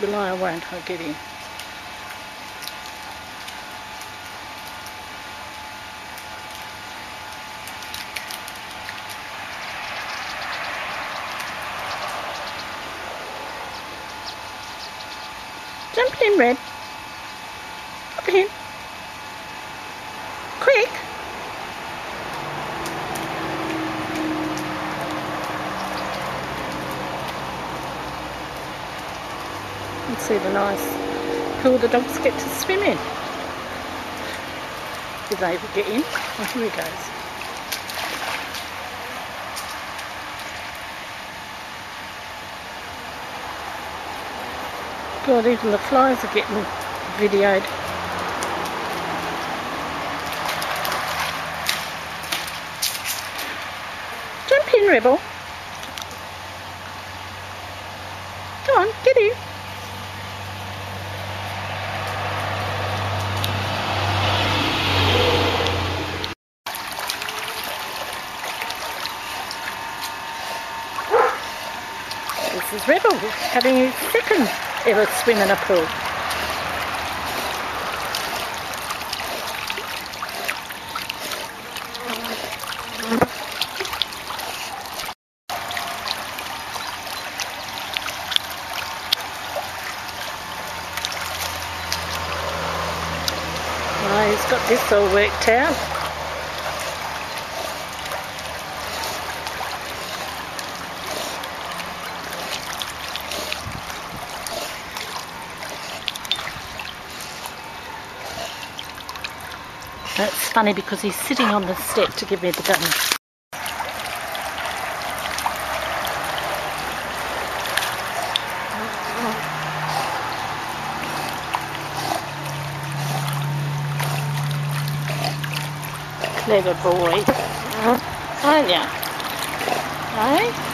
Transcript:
Will I won't I'll get in? Jump in, Red. Jump in. Let's see the nice pool the dogs get to swim in. Did they ever get in? Oh, here he goes. God, even the flies are getting videoed. Jump in, Rebel. Come on, get in. This is Rebel having his second ever swim in a pool. Oh, he's got this all worked out. That's funny because he's sitting on the step to give me the gun. Clever boy. Aren't you? Hey?